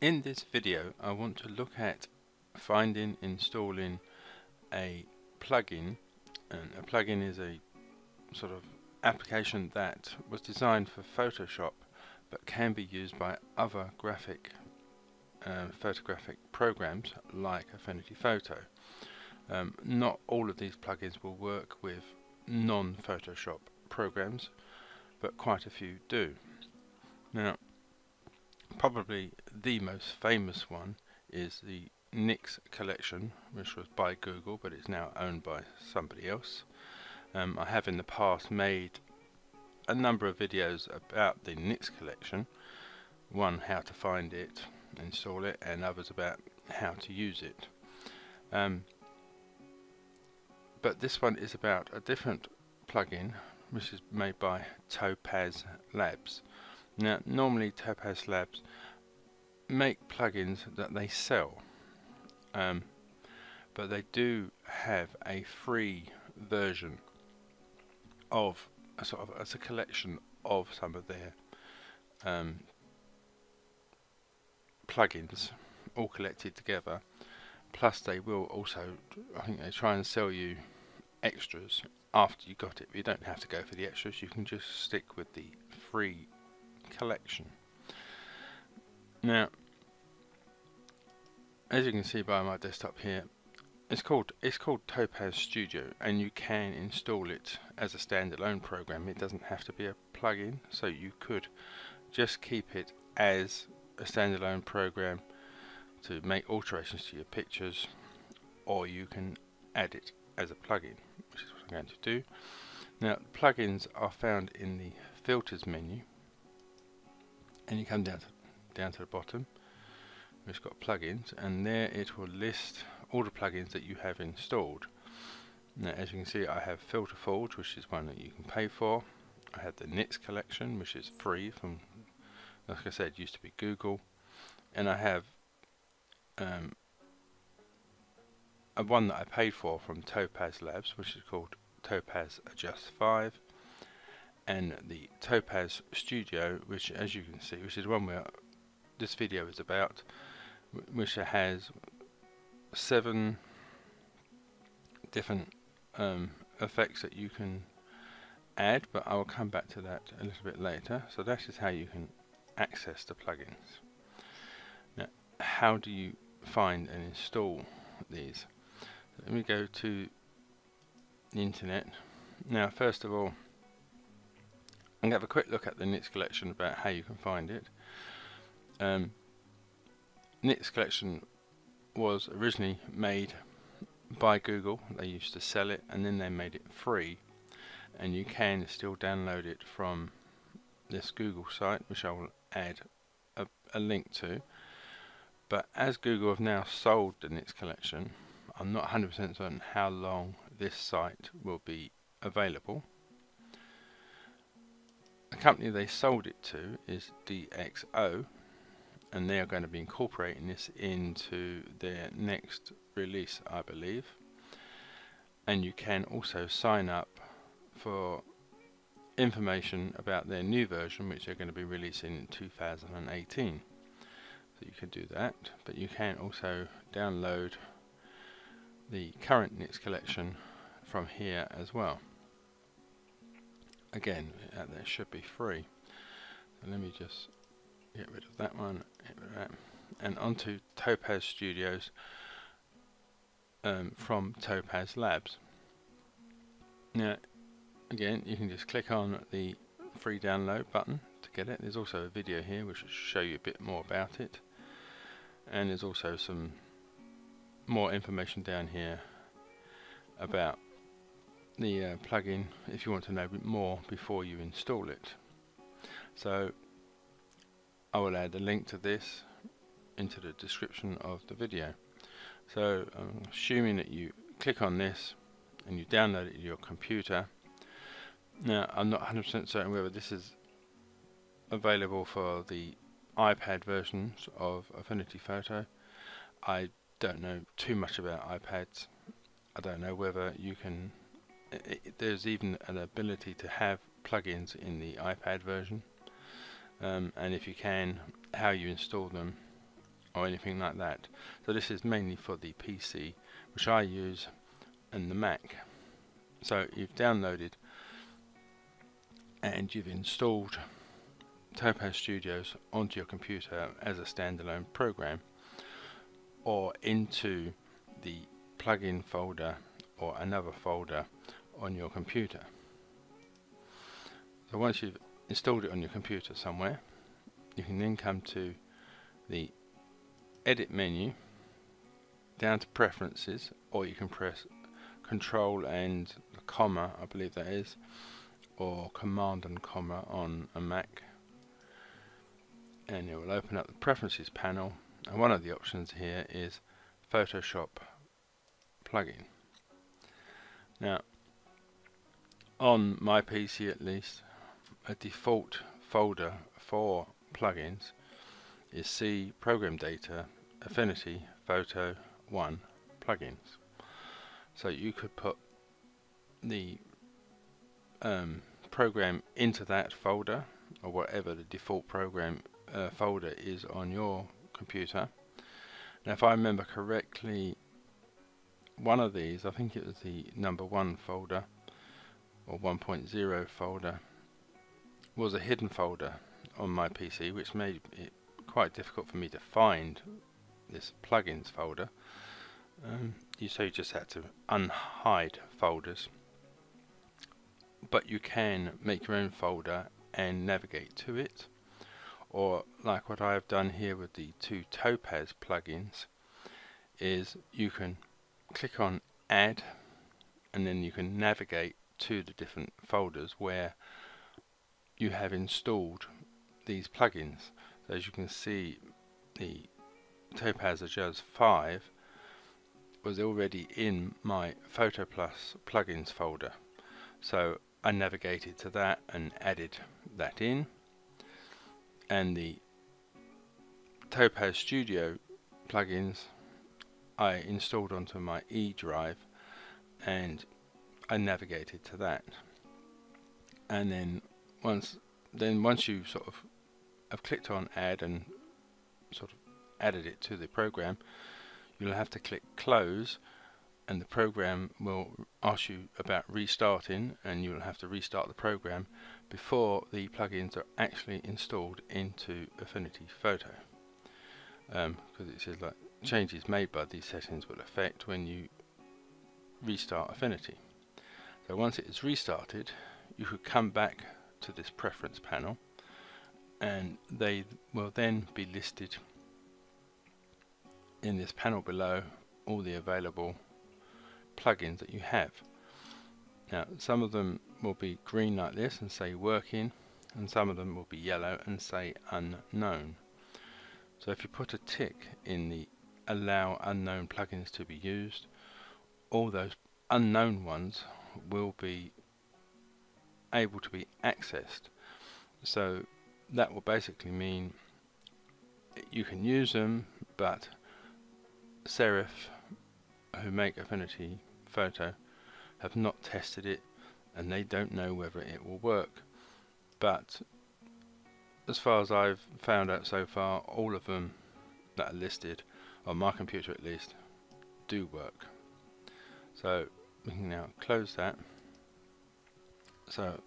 In this video I want to look at finding, installing a plugin and a plugin is a sort of application that was designed for Photoshop but can be used by other graphic uh, photographic programs like Affinity Photo. Um, not all of these plugins will work with non-Photoshop programs but quite a few do. Now probably the most famous one is the Nik's collection, which was by Google, but it's now owned by somebody else. Um, I have in the past made a number of videos about the Nik's collection. One, how to find it, install it, and others about how to use it. Um, but this one is about a different plugin, which is made by Topaz Labs. Now, normally Topaz Labs make plugins that they sell, um, but they do have a free version of a sort of as a collection of some of their um, plugins, all collected together. Plus, they will also, I think, they try and sell you extras after you got it. You don't have to go for the extras. You can just stick with the free collection. Now, as you can see by my desktop here, it's called it's called Topaz Studio, and you can install it as a standalone program. It doesn't have to be a plugin, so you could just keep it as a standalone program to make alterations to your pictures, or you can add it as a plugin, which is what I'm going to do. Now, plugins are found in the filters menu and you come down to, down to the bottom. It's got plugins and there it will list all the plugins that you have installed. Now as you can see I have Filter Forge which is one that you can pay for. I have the Nik's collection which is free from like I said used to be Google. And I have um, a one that I paid for from Topaz Labs which is called Topaz Adjust 5 and the Topaz Studio which as you can see which is one where this video is about which has seven different um, effects that you can add but I will come back to that a little bit later. So that is how you can access the plugins. Now how do you find and install these? Let me go to the internet. Now first of all To have a quick look at the Nik's collection about how you can find it. Um, Nik's collection was originally made by Google. They used to sell it and then they made it free and you can still download it from this Google site which I will add a, a link to. But as Google have now sold the Nik's collection, I'm not 100% certain how long this site will be available company they sold it to is DxO and they are going to be incorporating this into their next release I believe. And you can also sign up for information about their new version which they're going to be releasing in 2018 so you can do that but you can also download the current Nik's collection from here as well again that should be free. Let me just get rid of that one and onto Topaz Studios um, from Topaz Labs. Now again you can just click on the free download button to get it. There's also a video here which will show you a bit more about it. And there's also some more information down here about the uh, plugin if you want to know more before you install it. So I will add a link to this into the description of the video. So I'm assuming that you click on this and you download it to your computer. Now I'm not 100% certain whether this is available for the iPad versions of Affinity Photo. I don't know too much about iPads. I don't know whether you can it, there's even an ability to have plugins in the iPad version um, and if you can how you install them or anything like that. So this is mainly for the PC, which I use, and the Mac. So you've downloaded and you've installed Topaz Studios onto your computer as a standalone program or into the plugin folder or another folder on your computer. So once you've installed it on your computer somewhere, you can then come to the edit menu down to preferences or you can press control and comma I believe that is or command and comma on a Mac and it will open up the preferences panel and one of the options here is Photoshop plugin now on my PC at least a default folder for plugins is C program data affinity photo 1 plugins. So you could put the um, program into that folder or whatever the default program uh, folder is on your computer. Now if I remember correctly one of these I think it was the number one folder or 1.0 folder was a hidden folder on my PC which made it quite difficult for me to find this plugins folder. Um, you so you just had to unhide folders. But you can make your own folder and navigate to it. Or like what I have done here with the two Topaz plugins is you can click on add and then you can navigate to the different folders where you have installed these plugins. So as you can see the Topaz Adjust 5 was already in my Photo Plus plugins folder. So I navigated to that and added that in. And the Topaz Studio plugins I installed onto my E drive and I navigated to that. And then once then once you sort of have clicked on add and sort of added it to the program, you'll have to click close and the program will ask you about restarting and you will have to restart the program before the plugins are actually installed into Affinity Photo because um, it says like changes made by these settings will affect when you restart Affinity so once it is restarted you could come back to this preference panel and they will then be listed in this panel below all the available plugins that you have. Now some of them will be green like this and say working and some of them will be yellow and say unknown. So if you put a tick in the allow unknown plugins to be used all those unknown ones will be able to be accessed. So that will basically mean you can use them but Serif who make Affinity Photo have not tested it and they don't know whether it will work but as far as I've found out so far all of them that are listed on my computer at least do work so we can now close that. So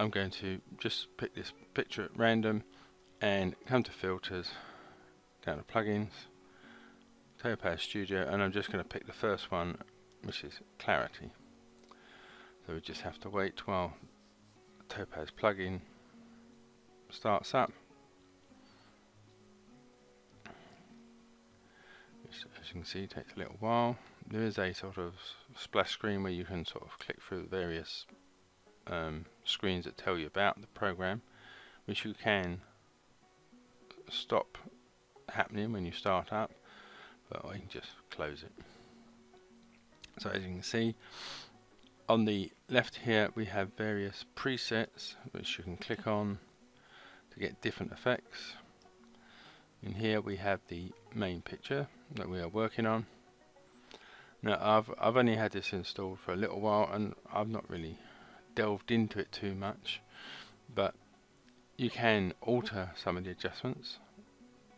I'm going to just pick this picture at random and come to filters down to plugins Topaz Studio and I'm just going to pick the first one which is clarity. So we just have to wait while Topaz plugin starts up can see it takes a little while there is a sort of splash screen where you can sort of click through the various um, screens that tell you about the program which you can stop happening when you start up but I can just close it. So as you can see on the left here we have various presets which you can click on to get different effects. In here we have the main picture that we are working on. Now I've I've only had this installed for a little while and I've not really delved into it too much but you can alter some of the adjustments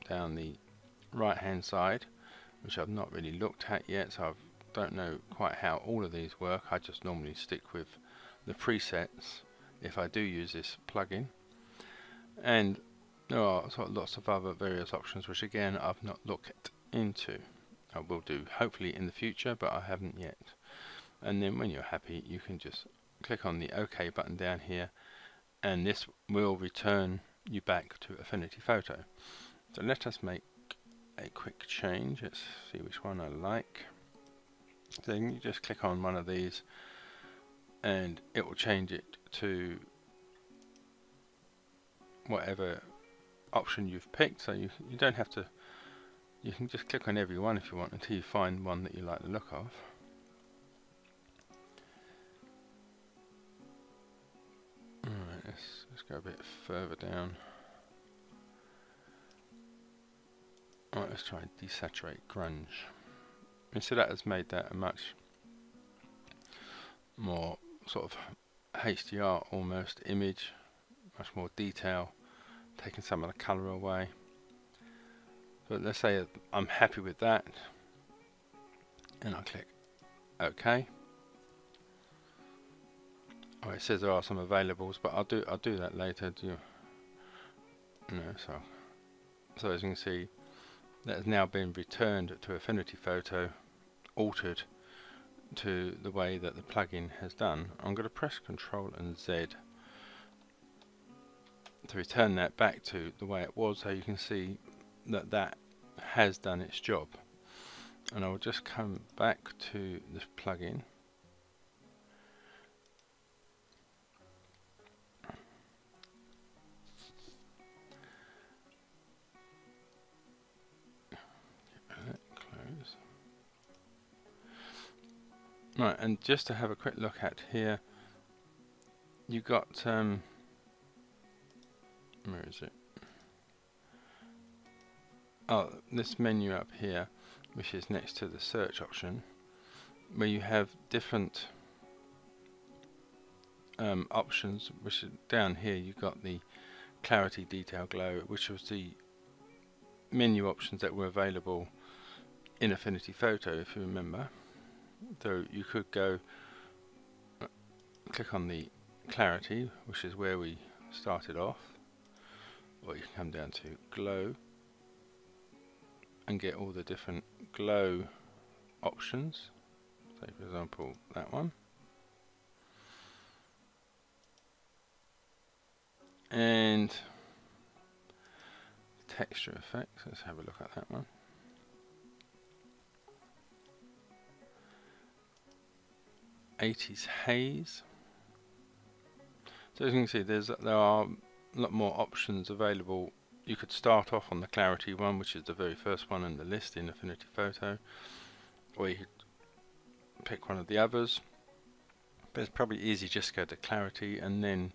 down the right hand side which I've not really looked at yet so I don't know quite how all of these work I just normally stick with the presets if I do use this plugin and there are sort of lots of other various options which again I've not looked into. I will do hopefully in the future but I haven't yet. And then when you're happy you can just click on the OK button down here and this will return you back to Affinity Photo. So let us make a quick change. Let's see which one I like. Then you just click on one of these and it will change it to whatever option you've picked. So you, you don't have to you can just click on every one if you want until you find one that you like the look of. Alright, let's, let's go a bit further down. Alright, let's try desaturate grunge. And so that has made that a much more sort of HDR almost image much more detail taking some of the colour away but let's say I'm happy with that and I'll click OK. Oh it says there are some availables but I'll do I'll do that later do you? No so so as you can see that has now been returned to Affinity Photo altered to the way that the plugin has done. I'm going to press Ctrl and Z to return that back to the way it was. So you can see that that has done its job. And I will just come back to this plugin. Right, and just to have a quick look at here, you got um, where is it? Oh, this menu up here, which is next to the search option, where you have different um, options, which is down here you've got the clarity detail glow, which was the menu options that were available in Affinity Photo, if you remember. So you could go uh, click on the clarity, which is where we started off, or you can come down to glow and get all the different glow options. Say for example that one. And texture effects, let's have a look at that one. Eighties haze. So as you can see, there's there are a lot more options available. You could start off on the clarity one, which is the very first one in the list in Affinity Photo, or you could pick one of the others. But it's probably easy just go to clarity, and then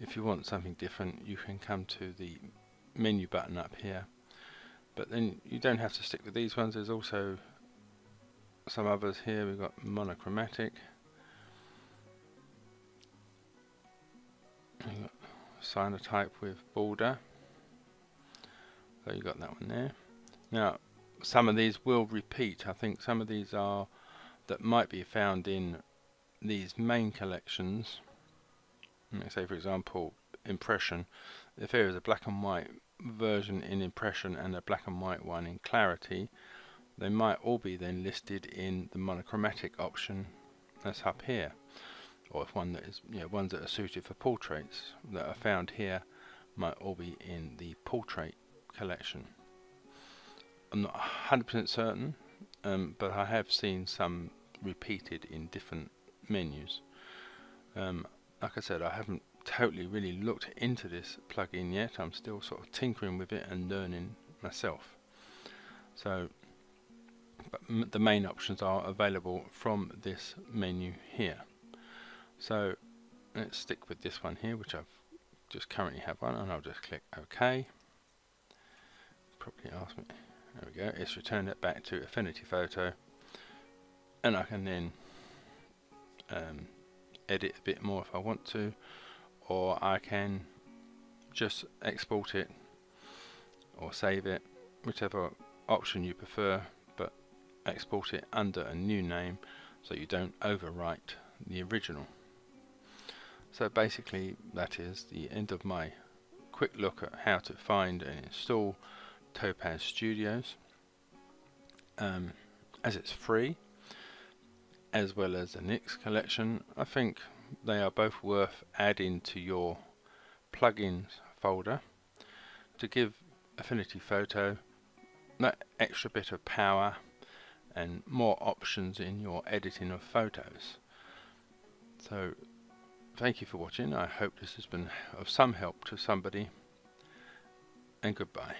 if you want something different, you can come to the menu button up here. But then you don't have to stick with these ones. There's also some others here. We've got monochromatic. Cyanotype with border. So you got that one there. Now, some of these will repeat. I think some of these are that might be found in these main collections. Say, for example, impression. If there is a black and white version in impression and a black and white one in clarity, they might all be then listed in the monochromatic option that's up here or if one that is you know ones that are suited for portraits that are found here might all be in the portrait collection. I'm not 100% certain um, but I have seen some repeated in different menus. Um, like I said I haven't totally really looked into this plugin yet I'm still sort of tinkering with it and learning myself so the main options are available from this menu here so let's stick with this one here, which I've just currently have one, and I'll just click OK. Me. There we go. It's returned it back to Affinity Photo, and I can then um, edit a bit more if I want to, or I can just export it or save it, whichever option you prefer but export it under a new name so you don't overwrite the original. So basically that is the end of my quick look at how to find and install Topaz Studios um, as it's free as well as the Nik's collection I think they are both worth adding to your plugins folder to give Affinity Photo that extra bit of power and more options in your editing of photos. So thank you for watching. I hope this has been of some help to somebody and goodbye.